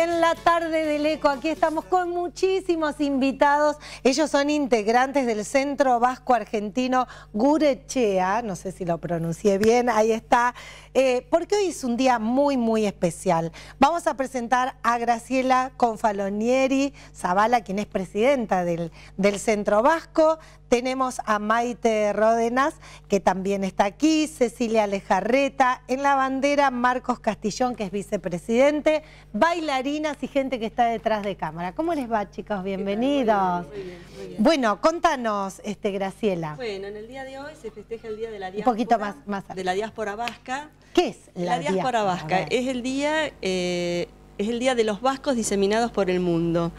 en tarde del ECO, aquí estamos con muchísimos invitados. Ellos son integrantes del Centro Vasco Argentino Gurechea, no sé si lo pronuncié bien, ahí está, eh, porque hoy es un día muy, muy especial. Vamos a presentar a Graciela Confalonieri Zavala, quien es presidenta del, del Centro Vasco. Tenemos a Maite Ródenas, que también está aquí, Cecilia Lejarreta, en la bandera Marcos Castillón, que es vicepresidente, bailarinas y gente que está detrás de cámara. ¿Cómo les va, chicos? Bienvenidos. Muy bien, muy bien, Bueno, contanos, este, Graciela. Bueno, en el día de hoy se festeja el Día de la Diáspora. Un poquito más, más De la Diáspora Vasca. ¿Qué es la, la Diáspora Vasca? Es el día... Eh, es el Día de los Vascos diseminados por el mundo,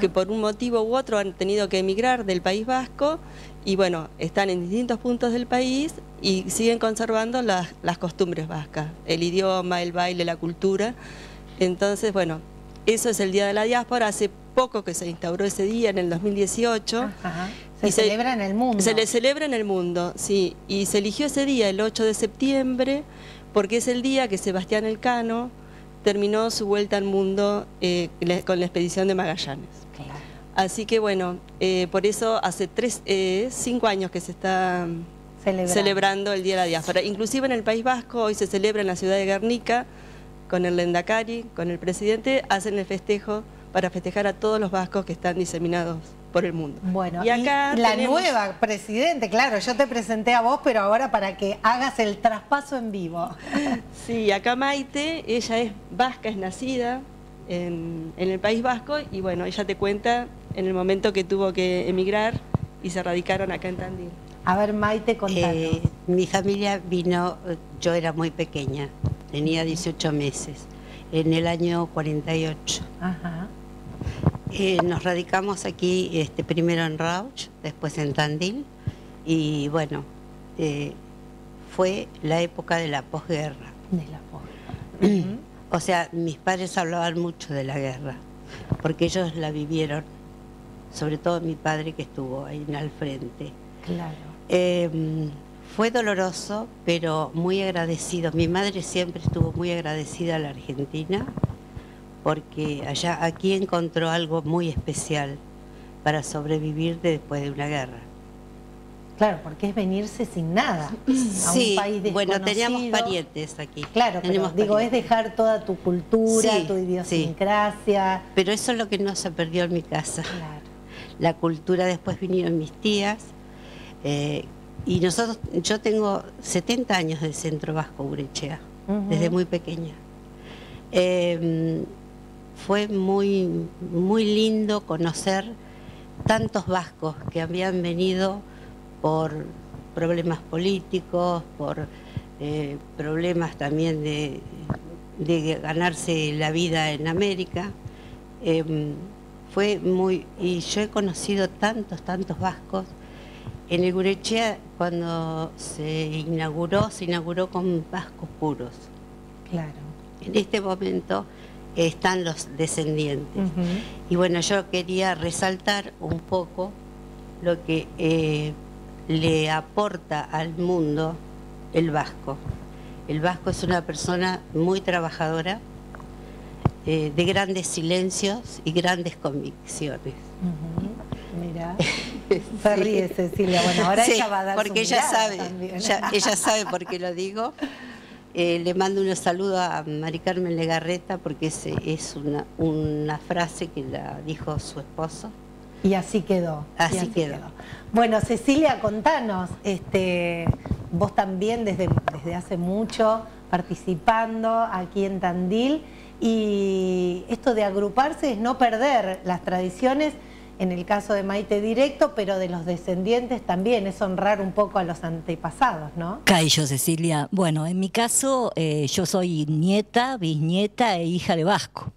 que por un motivo u otro han tenido que emigrar del País Vasco y bueno, están en distintos puntos del país y siguen conservando las, costumbres vascas, el idioma, el baile, la cultura. Entonces, bueno, eso es el Día de la Diáspora. Hace poco que se instauró ese día, en el 2018. Se celebra en el mundo. Se le celebra en el mundo, sí. Y se eligió ese día, el 8 de septiembre, porque es el día que Sebastián Elcano terminó su vuelta al mundo eh, con la expedición de Magallanes. Así que bueno, eh, por eso hace tres, eh, cinco años que se está celebrando. el Día de la Diáspora. Inclusive en el País Vasco hoy se celebra en la ciudad de Guernica con el Lendakari, con el presidente, hacen el festejo para festejar a todos los vascos que están diseminados por el mundo. Bueno, y acá la nueva presidente, claro, yo te presenté a vos, pero ahora para que hagas el traspaso en vivo. Sí, acá Maite, ella es vasca, es nacida en, el País Vasco y bueno, ella te cuenta en el momento que tuvo que emigrar y se radicaron acá en Tandil. A ver, Maite, contanos. Eh, mi familia vino, yo era muy pequeña, tenía 18 meses, en el año 48. Ajá. Eh, nos radicamos aquí este, primero en Rauch, después en Tandil y bueno, eh, fue la época de la posguerra. De la posguerra. o sea, mis padres hablaban mucho de la guerra, porque ellos la vivieron, sobre todo mi padre que estuvo ahí al frente. Claro. Em, fue doloroso, pero muy agradecido. Mi madre siempre estuvo muy agradecida a la Argentina porque allá aquí encontró algo muy especial para sobrevivir después de una guerra. Claro, porque es venirse sin nada a un país desconocido. Bueno, teníamos parientes aquí. Claro, pero, digo, es dejar toda tu cultura, tu idiosincrasia. Pero eso es lo que no se perdió en mi casa. Claro. La cultura, después vinieron mis tías. Eh, y nosotros, yo tengo 70 años del Centro Vasco Urechea, desde muy pequeña. Eh, fue muy, muy lindo conocer tantos vascos que habían venido por problemas políticos, por eh, problemas también de, ganarse la vida en América. Em, fue muy, y yo he conocido tantos, tantos vascos. En el Gurechea, cuando se inauguró, se inauguró con vascos puros. Claro. En este momento están los descendientes. Y bueno, yo quería resaltar un poco lo que eh, le aporta al mundo el vasco. El vasco es una persona muy trabajadora, eh, de grandes silencios y grandes convicciones. se ríe Cecilia. Bueno, ahora ella va a dar porque ella sabe, ella sabe por qué lo digo. Eh, le mando un saludo a Mari Carmen Legarreta porque es, es una, una, frase que la dijo su esposo. Y así quedó. Así, quedó. Bueno, Cecilia, contanos, este, vos también desde, desde hace mucho participando aquí en Tandil y esto de agruparse es no perder las tradiciones en el caso de Maite directo, pero de los descendientes también, es honrar un poco a los antepasados, ¿no? Caillo, Cecilia. Bueno, en mi caso, eh, yo soy nieta, bisnieta e hija de Vasco.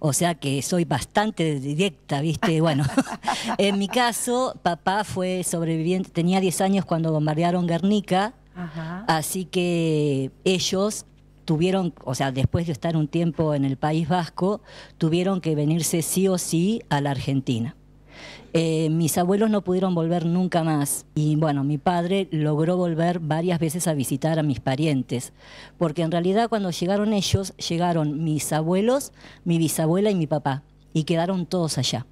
O sea que soy bastante directa, ¿viste? Bueno, en mi caso, papá fue sobreviviente, tenía 10 años cuando bombardearon Guernica, así que ellos tuvieron, o sea, después de estar un tiempo en el País Vasco, tuvieron que venirse sí o sí a la Argentina. Eh, mis abuelos no pudieron volver nunca más y bueno, mi padre logró volver varias veces a visitar a mis parientes, porque en realidad cuando llegaron ellos, llegaron mis abuelos, mi bisabuela y mi papá, y quedaron todos allá.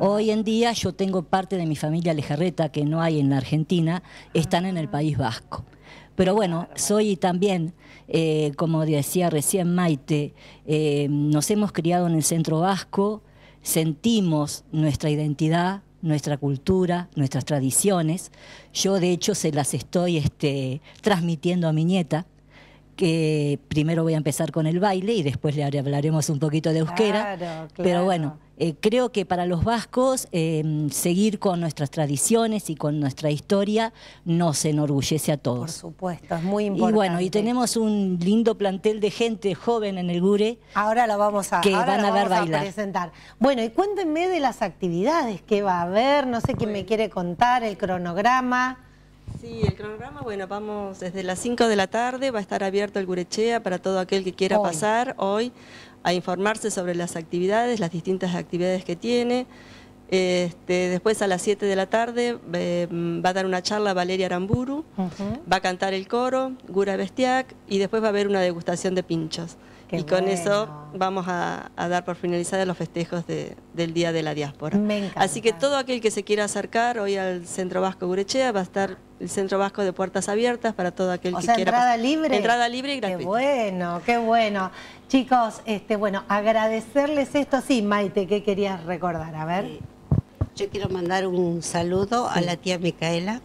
Hoy en día yo tengo parte de mi familia lejarreta que no hay en la Argentina, están en el País Vasco. Pero bueno, soy también, eh, como decía recién Maite, eh, nos hemos criado en el centro vasco, sentimos nuestra identidad, nuestra cultura, nuestras tradiciones. Yo de hecho se las estoy este, transmitiendo a mi nieta, que primero voy a empezar con el baile y después le hablaremos un poquito de euskera. Pero bueno, eh, creo que para los vascos em, seguir con nuestras tradiciones y con nuestra historia nos enorgullece a todos. Por supuesto, es muy importante. Y bueno, y tenemos un lindo plantel de gente joven en el Gure. Ahora lo vamos a, que van a ver bailar. presentar. Bueno, y cuéntenme de las actividades que va a haber, no sé quién me quiere contar, el cronograma. Sí, el cronograma, bueno, vamos desde las 5 de la tarde, va a estar abierto el Gurechea para todo aquel que quiera pasar hoy a informarse sobre las actividades, las distintas actividades que tiene. Este, después a las 7 de la tarde eh, va a dar una charla Valeria Aramburu, va a cantar el coro, Gura Bestiac, y después va a haber una degustación de pinchos. Y con eso vamos a, dar por finalizados los festejos del Día de la Diáspora. Así que todo aquel que se quiera acercar hoy al Centro Vasco Gurechea va a estar el Centro Vasco de Puertas Abiertas para todo aquel que sea, quiera. entrada libre. Entrada libre y gratuita. Qué bueno, qué bueno. Chicos, este, bueno, agradecerles esto. Sí, Maite, ¿qué querías recordar? A ver. yo quiero mandar un saludo a la tía Micaela,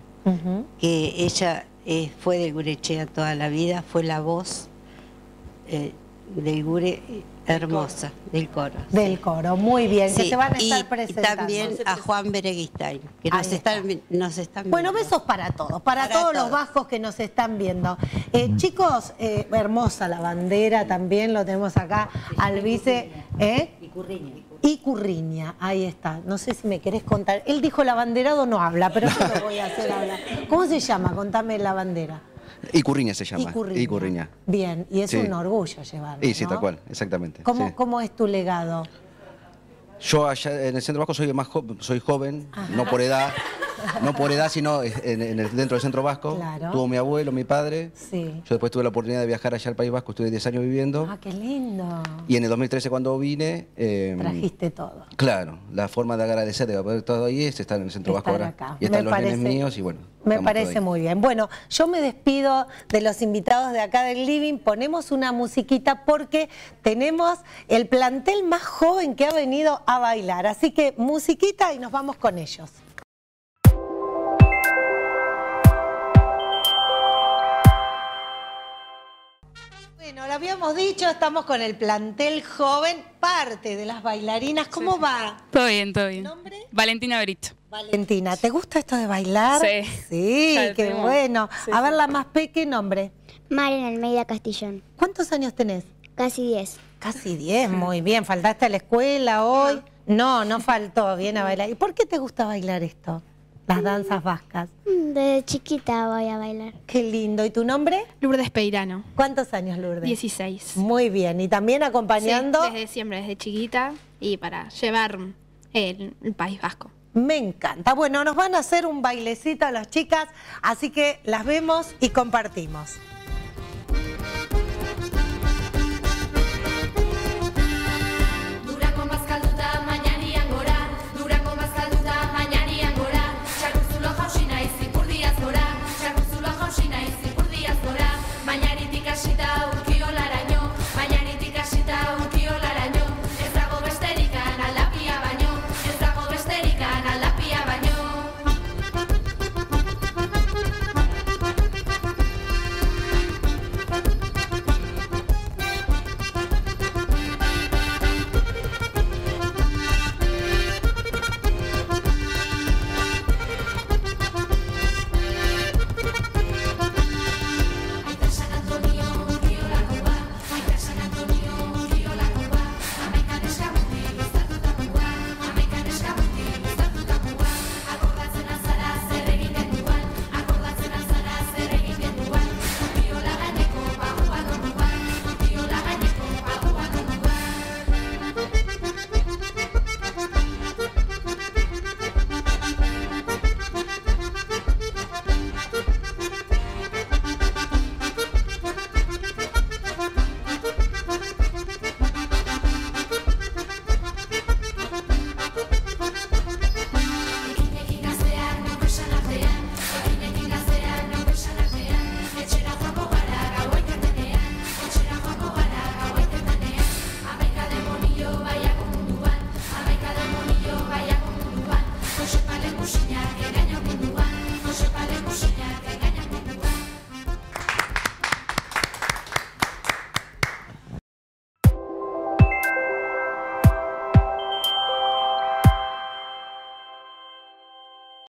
que ella eh, fue de Gurechea toda la vida, fue la voz. Eh, del Gure hermosa, del coro. Del coro, muy bien, que se van a estar presentando. Y también a Juan Bereguistain, que nos están, nos están Bueno, besos para todos, para, todos, los vascos que nos están viendo. Eh, chicos, eh, hermosa la bandera también, lo tenemos acá al vice... ¿eh? Y Curriña. Y Curriña, ahí está. No sé si me querés contar. Él dijo la banderado no habla, pero yo lo voy a hacer hablar. ¿Cómo se llama? Contame la bandera. Icurriña se llama. Icurriña. Bien, y es un orgullo llevarlo. Y sí, tal cual, exactamente. ¿Cómo, ¿Cómo es tu legado? Yo allá en el Centro Vasco soy más soy joven, no por edad, no por edad, sino en, dentro del Centro Vasco. Tuvo mi abuelo, mi padre. Sí. Yo después tuve la oportunidad de viajar allá al País Vasco, estuve 10 años viviendo. Ah, qué lindo. Y en el 2013 cuando vine... Em, Trajiste todo. Claro, la forma de agradecer de haber todo ahí es estar en el Centro Vasco ahora. Y están los nenes míos y bueno. Me parece muy bien. Bueno, yo me despido de los invitados de acá del Living. Ponemos una musiquita porque tenemos el plantel más joven que ha venido a bailar. Así que musiquita y nos vamos con ellos. Bueno, lo habíamos dicho, estamos con el plantel joven, parte de las bailarinas. ¿Cómo va? Todo bien, todo bien. ¿Nombre? Valentina Brito. Valentina, ¿te gusta esto de bailar? Sí. Sí, qué bueno. a ver, la más pequeña, nombre? Maren Almeida Castillón. ¿Cuántos años tenés? Casi 10. Casi 10, muy bien. ¿Faltaste a la escuela hoy? No, no faltó, bien a bailar. ¿Y por qué te gusta bailar esto? Las danzas vascas? Desde chiquita voy a bailar. Qué lindo. ¿Y tu nombre? Lourdes Peirano. ¿Cuántos años, Lourdes? 16. Muy bien. ¿Y también acompañando? Sí, desde siempre, desde chiquita y para llevar el, el País Vasco. Me encanta. Bueno, nos van a hacer un bailecito a las chicas, así que las vemos y compartimos.